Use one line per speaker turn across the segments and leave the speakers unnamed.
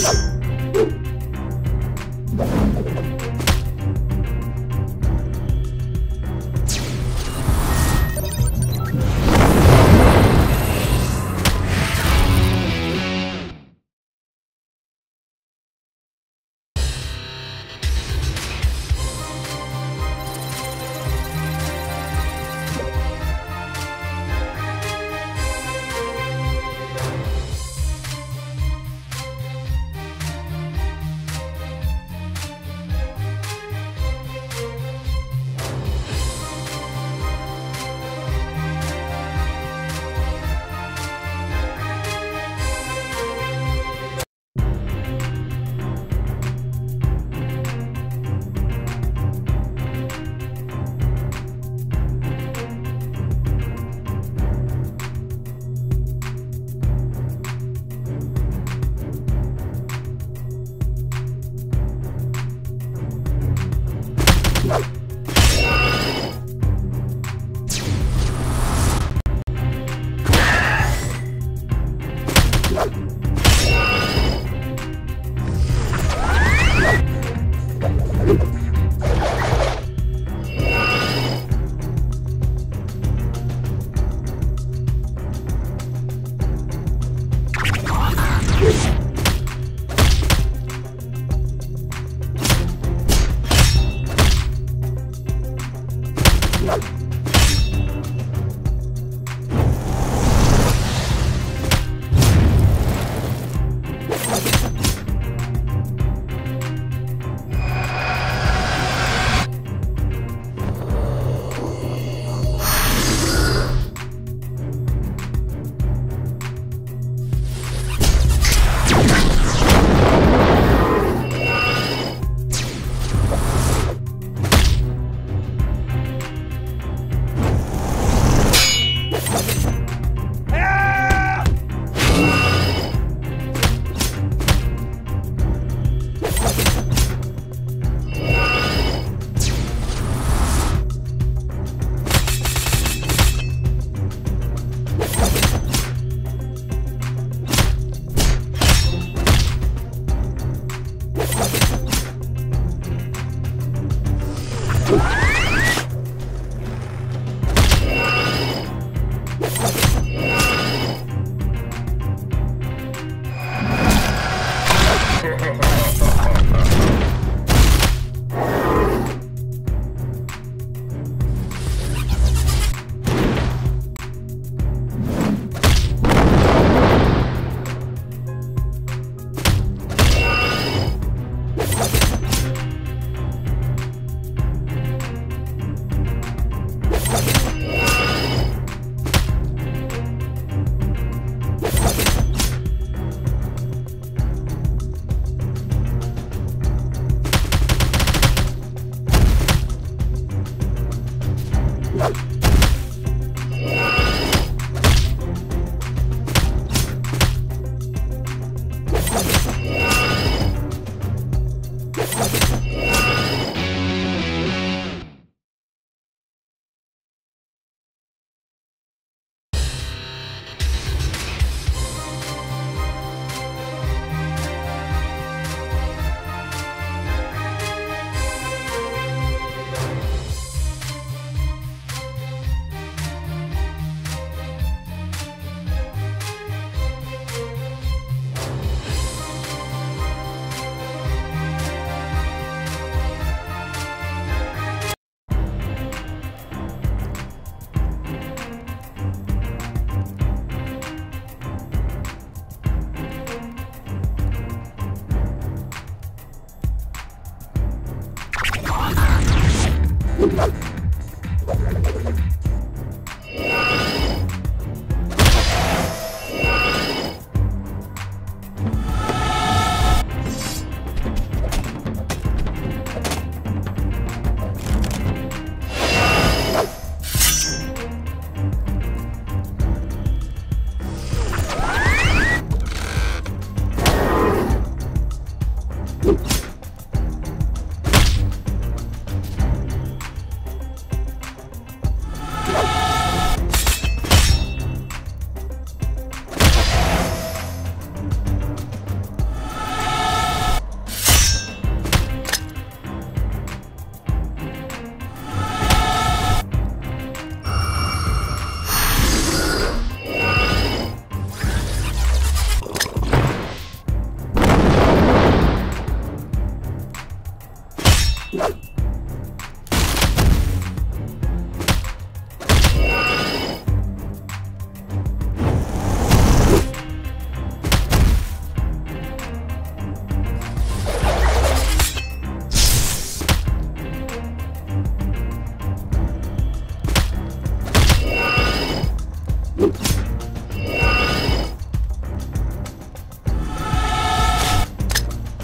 you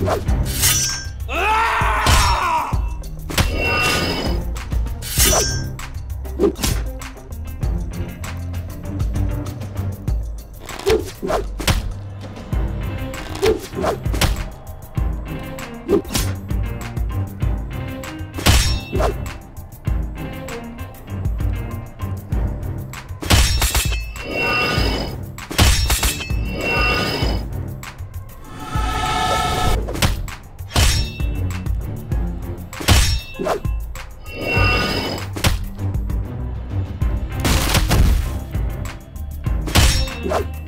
What? Woo!